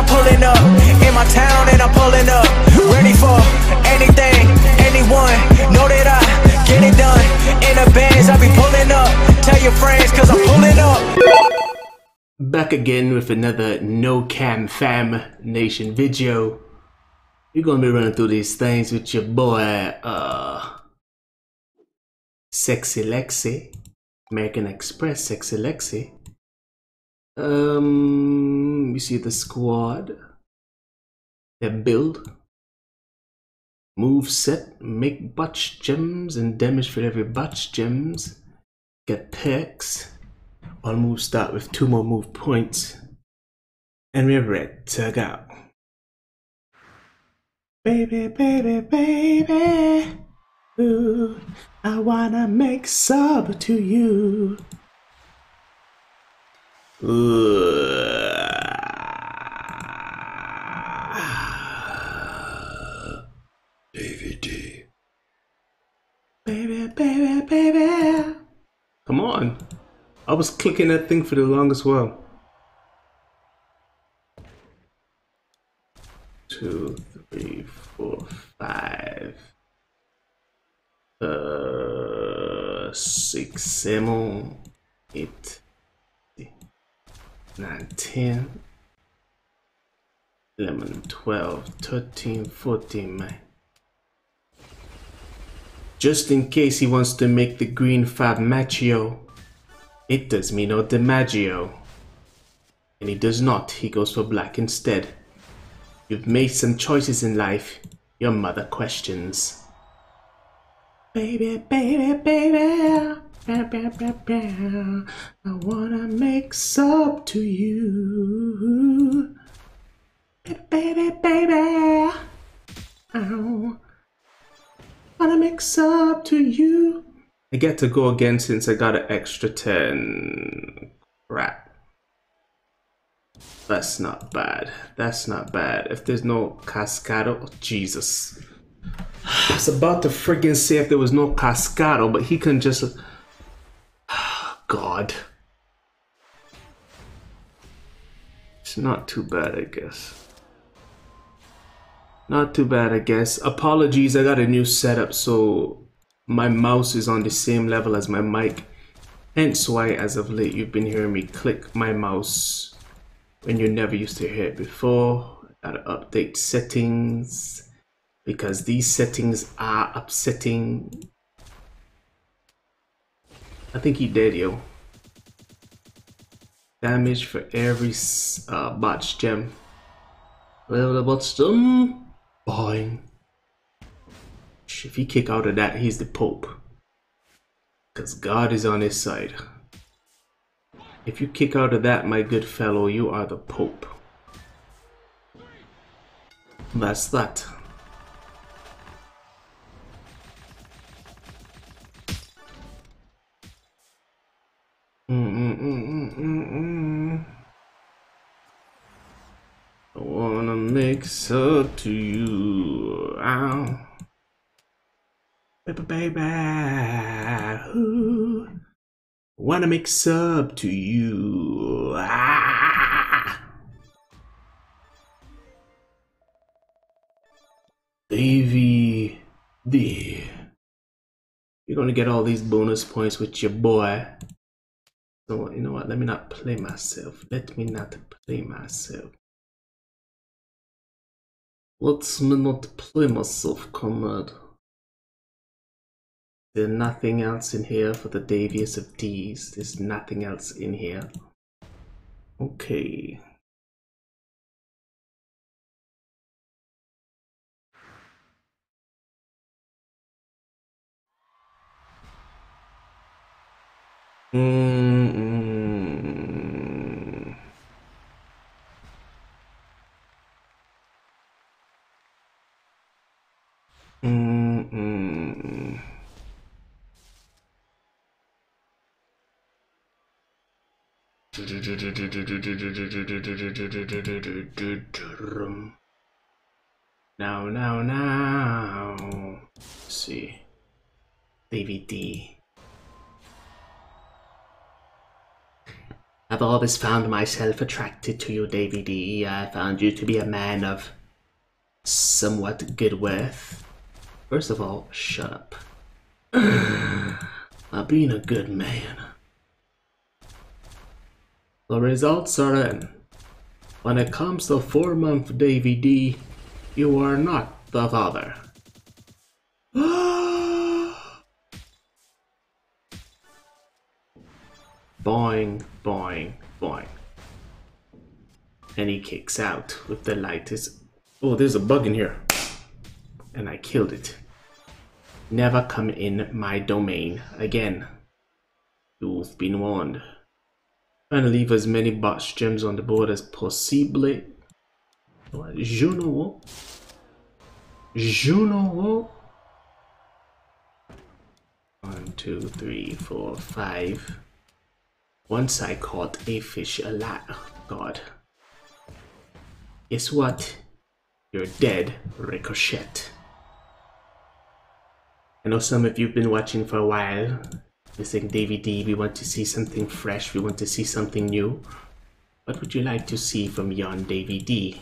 I'm pulling up. In my town and I'm pulling up. Ready for anything, anyone. Know that I get it done. In the bands, I be pulling up. Tell your friends, cause I'm pulling up. Back again with another No Cam Fam Nation video. We're gonna be running through these things with your boy, uh, Sexy Lexi, American Express Sexy Lexi. Um, you see the squad, their build, move set, make botch gems and damage for every botch gems, get perks. All moves start with two more move points, and we're ready to go. Baby, baby, baby. Ooh, I wanna make sub to you. Ooh. David D. Baby, baby, baby. Come on. I was clicking that thing for the longest while. Two, three, four, five. Uh, six, seven, eight, nine, ten, eleven, twelve, thirteen, fourteen, man. Just in case he wants to make the green fab Machio, it does me no DiMaggio. And he does not, he goes for black instead. You've made some choices in life, your mother questions. Baby, baby, baby, ba, ba. I wanna make sub to you. Baby, baby, ow. Wanna make sub to you. I get to go again since I got an extra 10. Crap. That's not bad. That's not bad. If there's no Cascado, oh, Jesus. I was about to friggin' say if there was no Cascado, but he can just. God. It's not too bad, I guess. Not too bad, I guess. Apologies, I got a new setup, so my mouse is on the same level as my mic. Hence why, as of late, you've been hearing me click my mouse when you never used to hear it before. I gotta update settings because these settings are upsetting. I think he did, yo. Damage for every uh, botch gem. Level the botch gem. Boing. If he kick out of that, he's the Pope. Because God is on his side. If you kick out of that, my good fellow, you are the Pope. That's that. Up to you. Ow. Baby, baby. Wanna make sub to you. Ah. Davey D. You're gonna get all these bonus points with your boy. So you know what? Let me not play myself. Let me not play myself. Let me not play myself, comrade. There's nothing else in here for the Davius of D's. There's nothing else in here. Okay. Mm-mm. Mm-mm. Now, now, now. Let's see. DVD. I've always found myself attracted to you, DVD. I found you to be a man of somewhat good worth. First of all, shut up. I've been a good man. The results are in. When it comes to four month DVD, you are not the father. boing, boing, boing. And he kicks out with the lightest. Oh, there's a bug in here. And I killed it. Never come in my domain again. You've been warned. To leave as many botch gems on the board as possible. Juno. Juno. One, two, three, four, five. Once I caught a fish alive. Oh, God. Guess what? You're dead, Ricochet. I know some of you have been watching for a while. You're saying, Davey D, we want to see something fresh, we want to see something new. What would you like to see from yon DVD?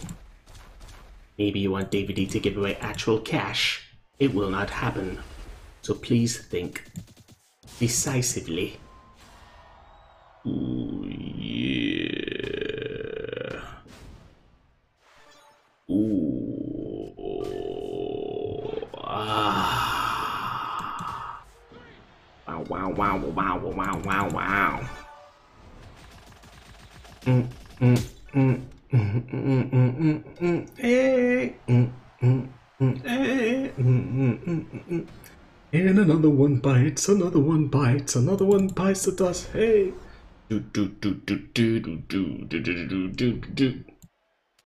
Maybe you want DVD to give away actual cash. It will not happen. So please think decisively. Ooh, Wow, wow, wow, wow, wow, wow, wow. Mm, mm, mm, mm, mm, mm, mm, mm, eh, mm, mm, mm, eh, mm, mm, mm, mm, mm. And another one bites, another one bites, another one bites the dust. Hey. Do do do do do do do do do do do do.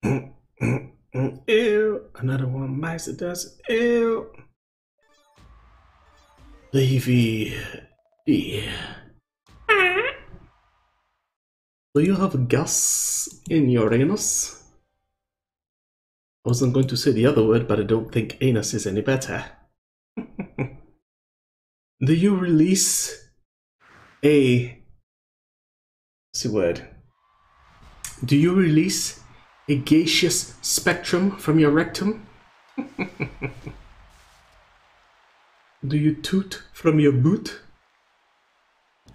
Mm, mm, mm, Ew. Another one bites the dust. Ew. Davy. Yeah. Do you have gas in your anus? I wasn't going to say the other word, but I don't think anus is any better. Do you release a what's the word? Do you release a gaseous spectrum from your rectum? Do you toot from your boot?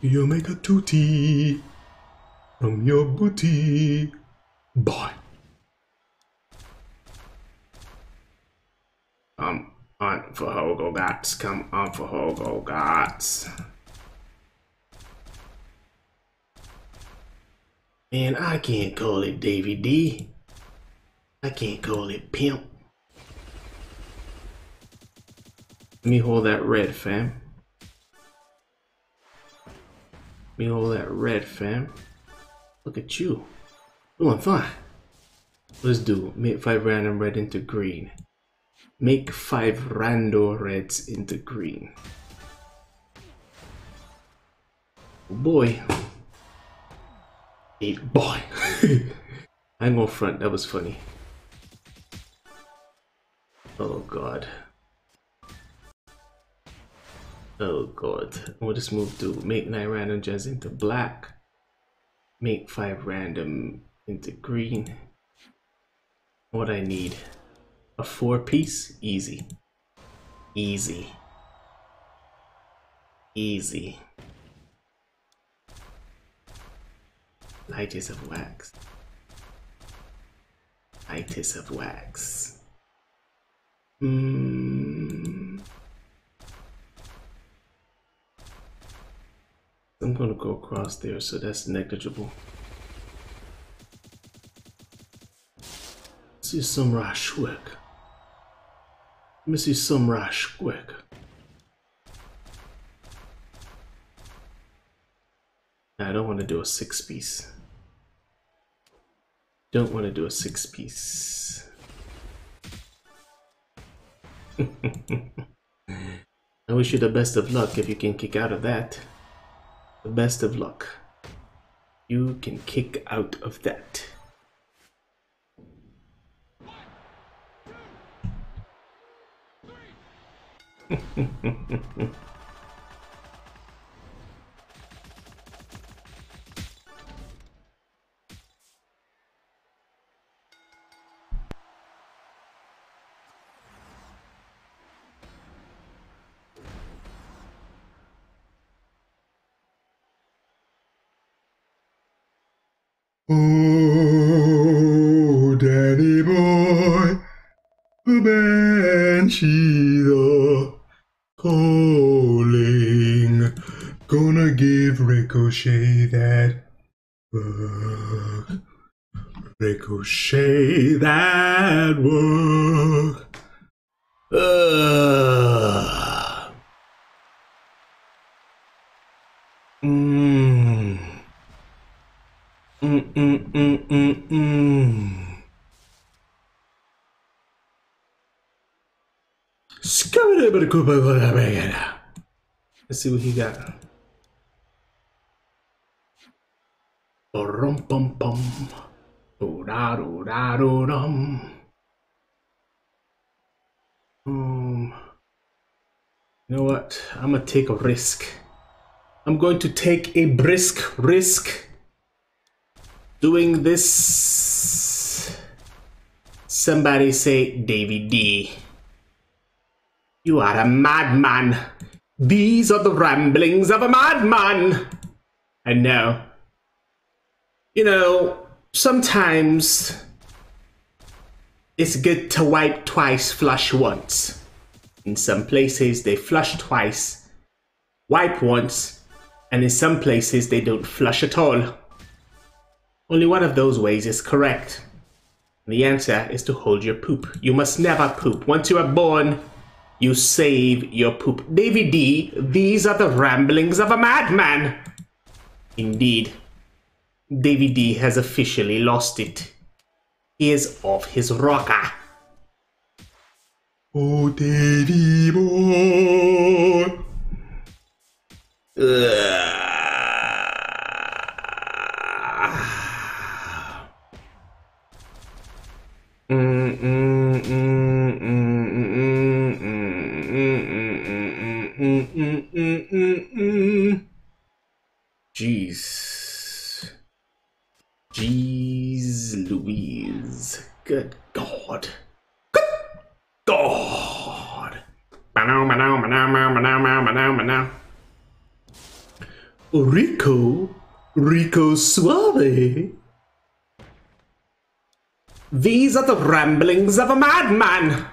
You make a tootie from your booty? Boy. Come on for Hogo Gots. Come on for Hogo Gots. Man, I can't call it Davey D. I can't call it Pimp. Let me hold that red, fam. Let me hold that red, fam. Look at you. Doing fine. Let's do make five random red into green. Make five rando reds into green. Oh boy. Eight boy. I'm gonna front, that was funny. Oh god. Oh god. We'll just move to make nine random gems into black. Make five random into green. What I need. A four piece? Easy. Easy. Easy. Lightest of wax. Lightest of wax. Hmm. I'm gonna go across there, so that's negligible. Let's See some rash work. Let me see some rash work. I don't want to do a six piece. Don't want to do a six piece. I wish you the best of luck if you can kick out of that. The best of luck. You can kick out of that. Oh, Danny boy, the banshees are calling. Gonna give Ricochet that work. Ricochet that work. Ugh. Mmm. Mm mm mm mm mm. Let's see what he got. Rum pum pum. Da do da do dum. Um, you know what? I'm gonna take a risk. I'm going to take a brisk risk doing this. Somebody say Davey D. You are a madman. These are the ramblings of a madman. I know. You know, sometimes it's good to wipe twice, flush once. In some places, they flush twice, wipe once, and in some places, they don't flush at all. Only one of those ways is correct. The answer is to hold your poop. You must never poop. Once you are born, you save your poop. David D, these are the ramblings of a madman. Indeed, David D has officially lost it. He is off his rocker. Oh, Davy boy. Jeez. Good God. Good God. Rico. Rico Suave. These are the ramblings of a madman.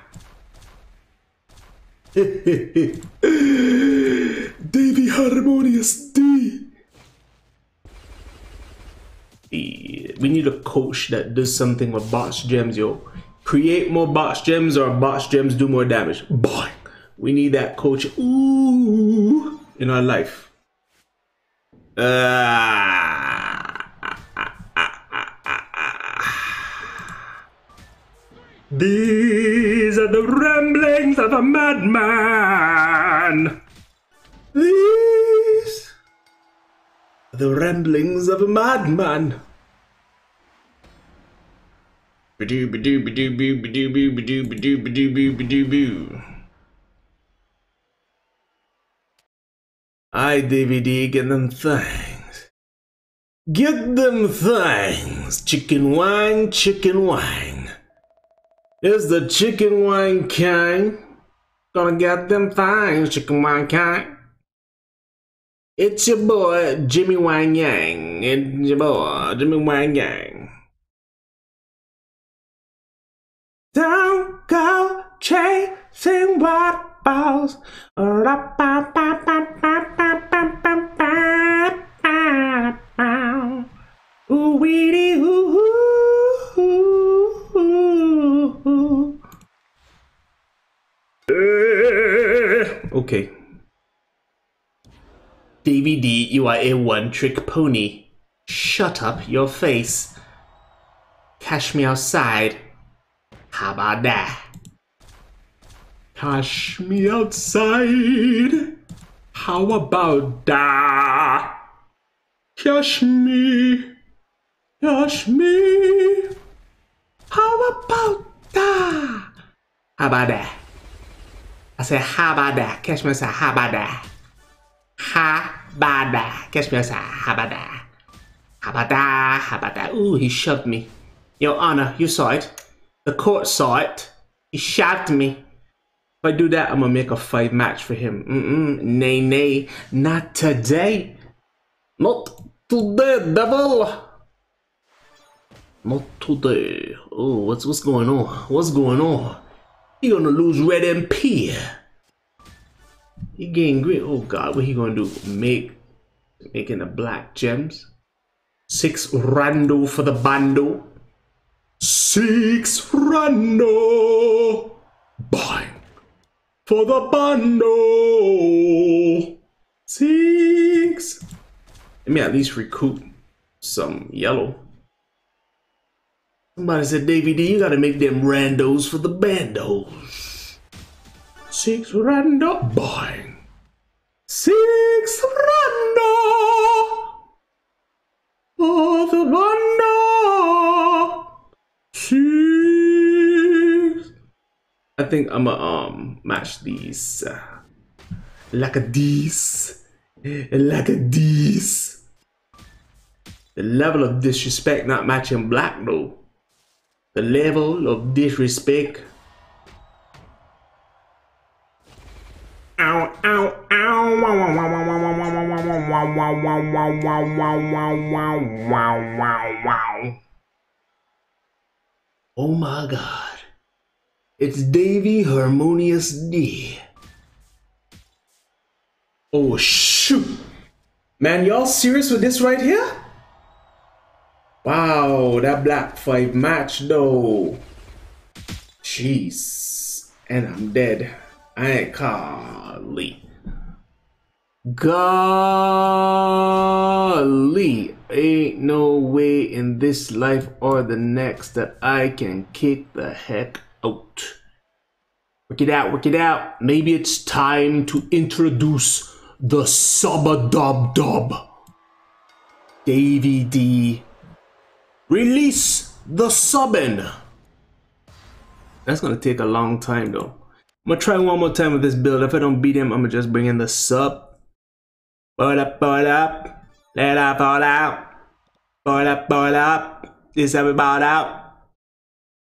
Davey Harmonious D. We need a coach that does something with box gems, yo. Create more box gems or box gems do more damage. Boy, we need that coach. Ooh, in our life. Ah. These are the ramblings of a madman. These are the ramblings of a madman. I DVD get them things. Get them things. Chicken wine, chicken wine. It's the chicken wine kind. Gonna get them things, chicken wine kind. It's your boy, Jimmy Wang Yang. It's your boy, Jimmy Wang Yang. Don't go chasing waterfalls. Ooh, weedy, ooh, ooh, ooh, ooh. Okay. DVD, you are a one trick pony. Shut up your face. Cash me outside. How about that? Cash me outside. How about that? Cash me. Cash me. How about that? How about that? I said, how about that? Catch me outside. How about that? How about that? Catch me outside. How about that? How about that? How about that? Ooh, he shoved me. Your Honor, you saw it. The court saw it. He shoved me. If I do that, I'm gonna make a fight match for him. Mm-mm. Nay, nay, not today. Not today, devil. Not today. Oh, what's what's going on? What's going on? He gonna lose red MP. He gained green. Oh God, what he gonna do? Make making the black gems. Six rando for the bando. Six rando. Bang. For the bando. Six. Let me at least recoup some yellow. Somebody said, Davey D, you gotta make them randos for the bandos. Six rando. Bang. Six rando. For the bando. think I'm gonna um match these. Like a these. Like a these. The level of disrespect not matching black though. The level of disrespect. Ow, ow, ow. Oh my god. It's Davey Harmonious D. Oh shoot. Man, y'all serious with this right here? Wow, that Black 5 match though. Jeez. And I'm dead. I ain't golly. Golly. Ain't no way in this life or the next that I can kick the heck out. Work it out, work it out. Maybe it's time to introduce the Subba Dub Dub. Davy D. Release the subbing. That's gonna take a long time though. I'm gonna try one more time with this build. If I don't beat him, I'm gonna just bring in the sub. Board up, board up. Let up, board out. Board up, board up. This everybody out.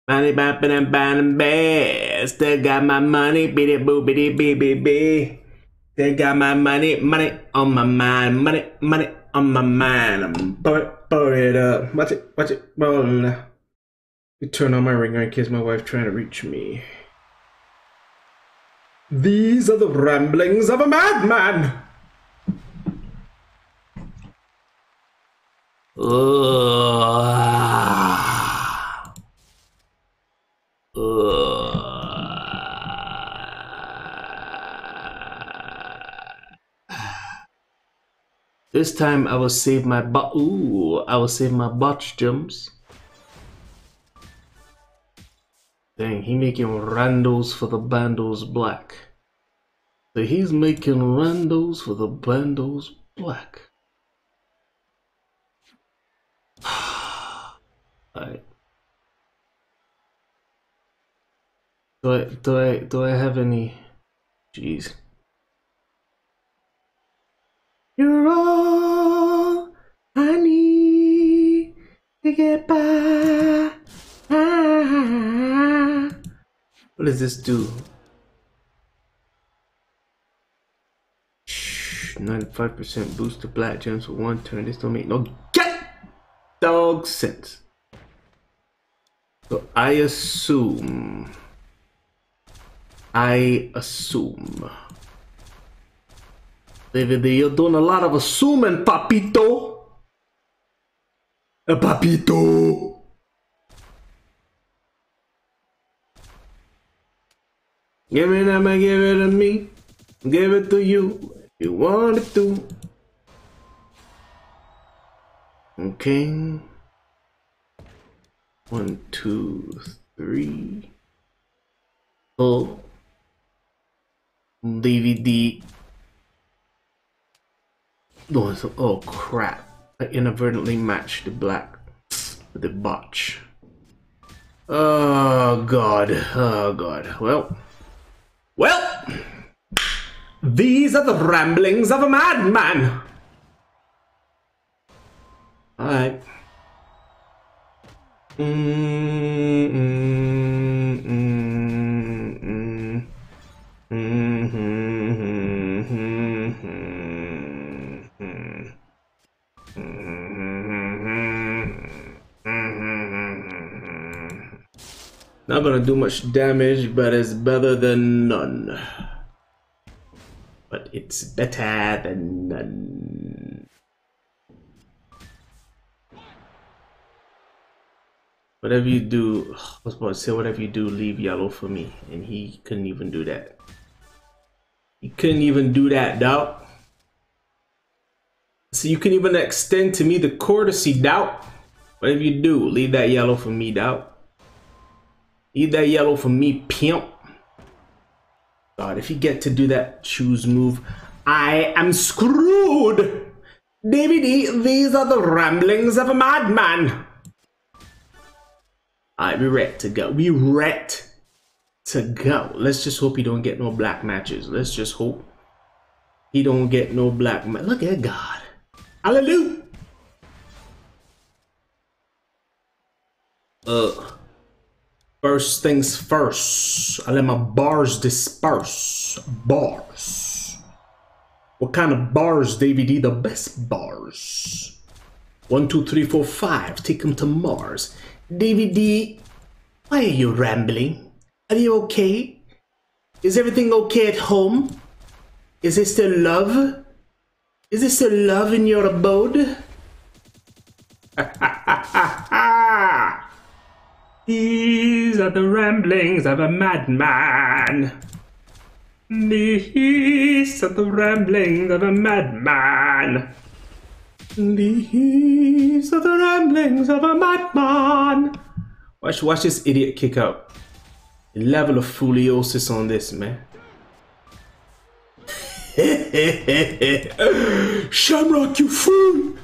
Money bumping and buying bass. Still got my money, bitty boo bitty bee bee bee. Still got my money, money on my mind, money, money on my mind. I'm pour, pour it up. Watch it, watch it, roll. You turn on my ringer in case my wife trying to reach me. These are the ramblings of a madman. Ugh. This time I will save my bot. Ooh, I will save my botch jumps. Dang, he making randos for the bandos black. So he's making randos for the bandos black. Alright. Do I do I do I have any jeez. You're all get by. Ah. What does this do? 95% boost to black gems for one turn. This don't make no get dog sense. So I assume. I assume. David, you're doing a lot of assuming, papito. Uh, papito. Give it I'ma give it to me. Give it to you. You want it to. Okay. One, two, three. Oh. DVD. Oh, oh crap. I inadvertently matched the black with the botch. Oh god. Oh god. Well. Well! These are the ramblings of a madman! Alright. Mm, mm, mm, Not gonna do much damage, but it's better than none. But it's better than none. Whatever you do, I was about to say, whatever you do, leave yellow for me. And he couldn't even do that. He couldn't even do that, doubt. So you can even extend to me the courtesy, doubt. Whatever you do, leave that yellow for me, doubt. Leave that yellow for me, pimp. God, if you get to do that choose move, I am screwed. DVD, these are the ramblings of a madman. Alright, we're ready to go. We ready to go. Let's just hope he don't get no black matches. Let's just hope he don't get no black ma Look at God. Hallelujah. Uh, first things first. I let my bars disperse. Bars. What kind of bars, DVD? The best bars. One, two, three, four, five. Take them to Mars. DVD, why are you rambling? Are you okay? Is everything okay at home? Is there still love? Is there still love in your abode? These are the ramblings of a madman. These are the ramblings of a madman. These are the ramblings of a madman. Watch, watch this idiot kick out. The level of foliosis on this, man. Shamrock, you fool!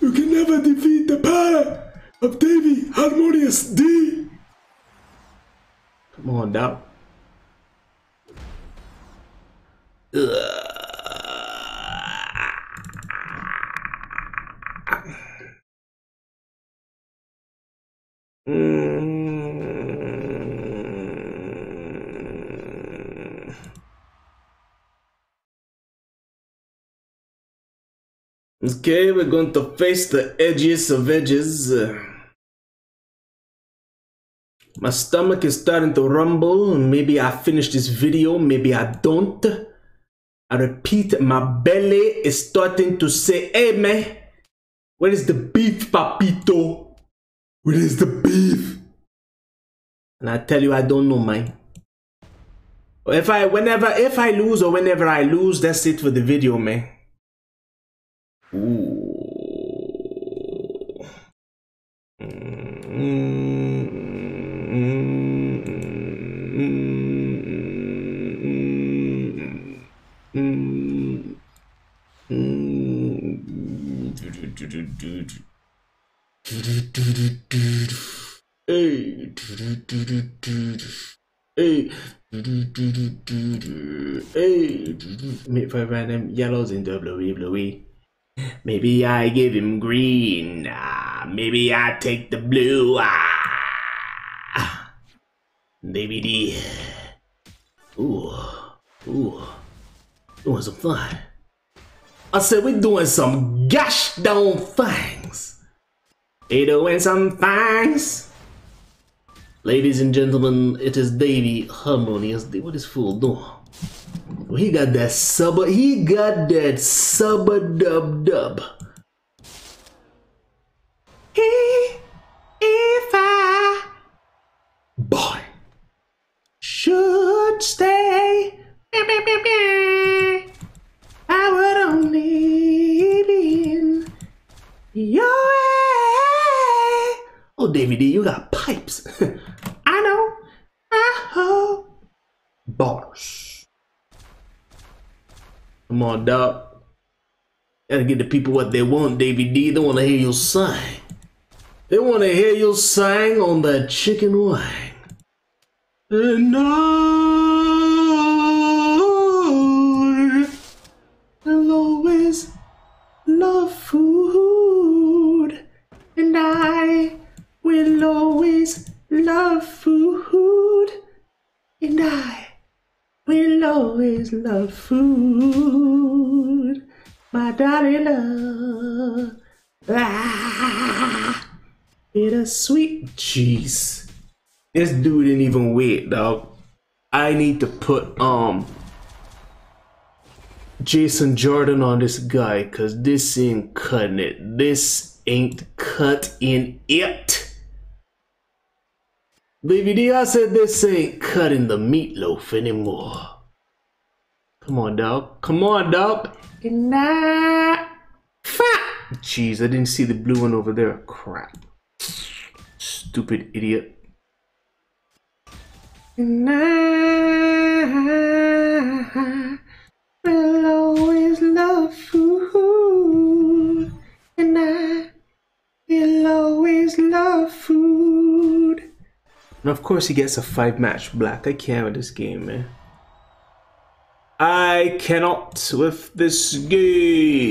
You can never defeat the power of Davey Harmonious D! Come on. Mm. Okay, we're going to face the edges of edges. My stomach is starting to rumble. Maybe I finish this video, maybe I don't. I repeat, my belly is starting to say, hey man, where is the beef, papito? Where is the beef? And I tell you, I don't know, man. If I, whenever, if I lose or whenever I lose, that's it for the video, man. Ooh. Hey. Hey. Hey. Meet for random yellows in WWE. Maybe I give him green. Ah, maybe I take the blue. Ah. DVD. Ooh. Ooh. Doing some fun. I said we're doing some gosh down things. We doing some things. Ladies and gentlemen, it is Davey Harmonious. What is fool doing? He got that sub. He got that sub dub dub. If Come on, dog. Gotta get the people what they want, Davey D. They wanna hear you sing. They wanna hear you sing on that chicken wing. And I will always love food. And I will always love food. And I will always love food. My darling love. Ah, it a sweet cheese. This dude didn't even wait, dog. I need to put um Jason Jordan on this guy because this ain't cutting it. This ain't cutting it. Baby Diaz said this ain't cutting the meatloaf anymore. Come on, dog. Come on, dog. Nah. Jeez, I didn't see the blue one over there. Crap. Stupid idiot. And I will always love food. And I will always love food. And of course, he gets a five match black. I can't with this game, man. I cannot with this game.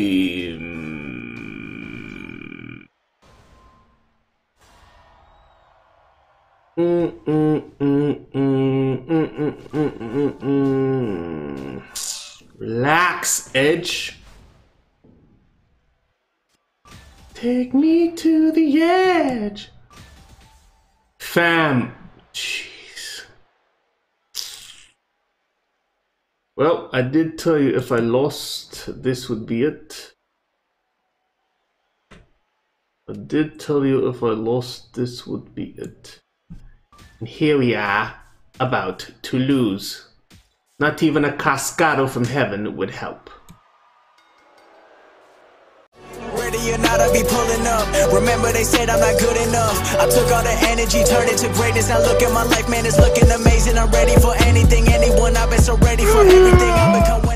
Mm, Relax, Edge. Take me to the edge. Fam. Jeez. Well, I did tell you if I lost, this would be it. I did tell you if I lost, this would be it. And here we are, about to lose. Not even a cascado from heaven would help. Ready or not, I be pulling up. Remember, they said I'm not good enough. I took all the energy, turned it to greatness. Now look at my life, man, it's looking amazing. I'm ready for anything, anyone. I've been so ready for everything. I've become.